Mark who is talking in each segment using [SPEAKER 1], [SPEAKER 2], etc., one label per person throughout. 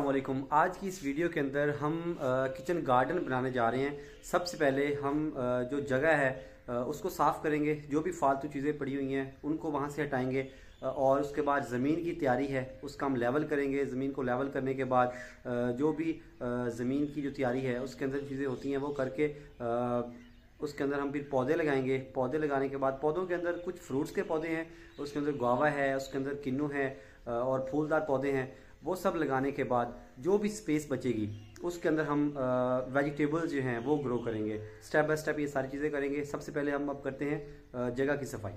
[SPEAKER 1] वालेकुम आज की इस वीडियो के अंदर हम किचन गार्डन बनाने जा रहे हैं। सबसे पहले हम आ, जो जगह है आ, उसको साफ़ करेंगे। जो भी फालतू चीज़ें पड़ी हुई हैं उनको वहाँ से हटाएँगे और उसके बाद ज़मीन की तैयारी है उसका हम लेवल करेंगे। ज़मीन को लेवल करने के बाद जो भी ज़मीन की जो तैयारी है उसके अंदर चीज़ें होती हैं वो करके उसके अंदर हम फिर पौधे लगाएँगे। पौधे लगाने के बाद पौधों के अंदर कुछ फ्रूट्स के पौधे हैं उसके अंदर गुआवा है उसके अंदर किन्नू है और फूलदार पौधे हैं। वो सब लगाने के बाद जो भी स्पेस बचेगी, उसके अंदर हम वेजिटेबल्स जो हैं, वो ग्रो करेंगे। स्टेप बाय स्टेप ये सारी चीज़ें करेंगे। सबसे पहले हम अब करते हैं जगह की सफ़ाई।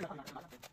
[SPEAKER 1] ハハハハ!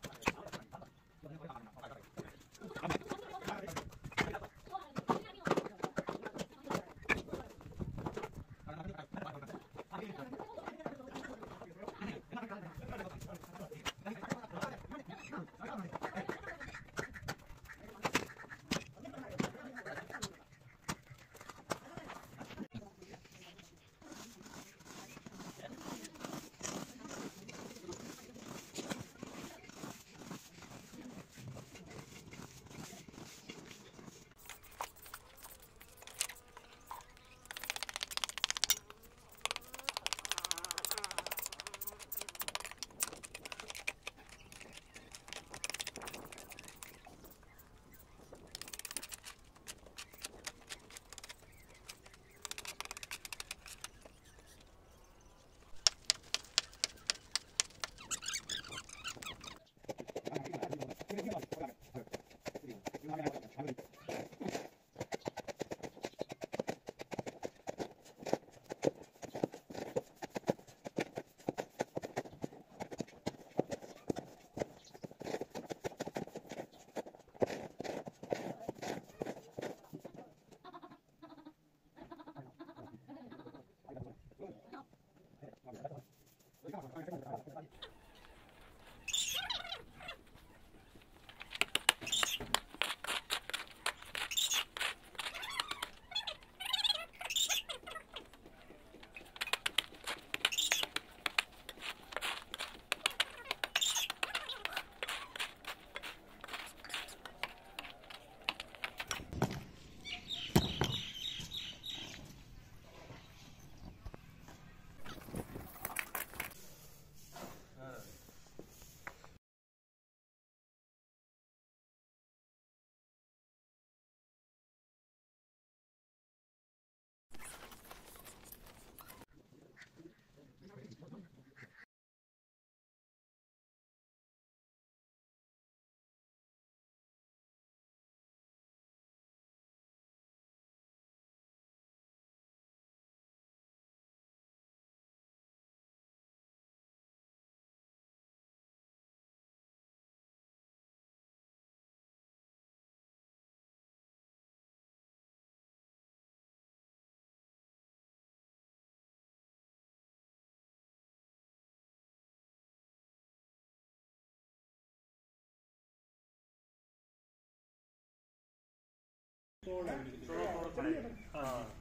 [SPEAKER 1] 確かに。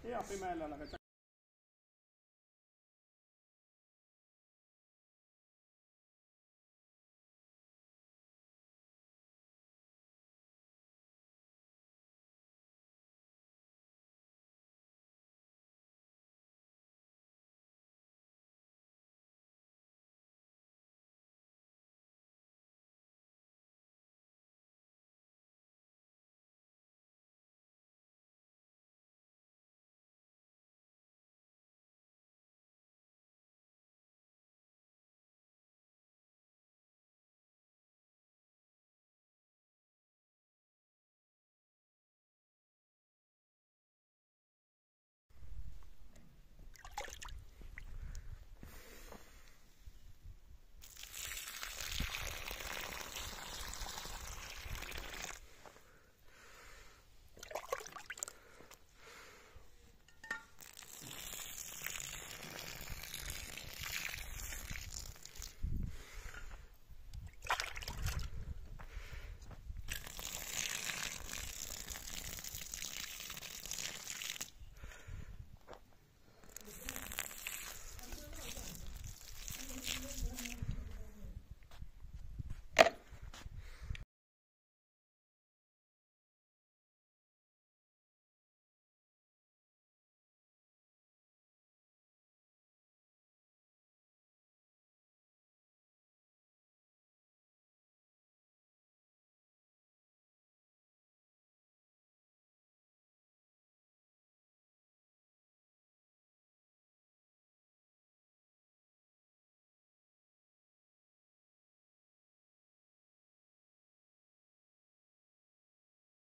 [SPEAKER 2] ਇਹ ਆਪੇ ਮੈਂ ਲਾ ਲਾਂਗਾ।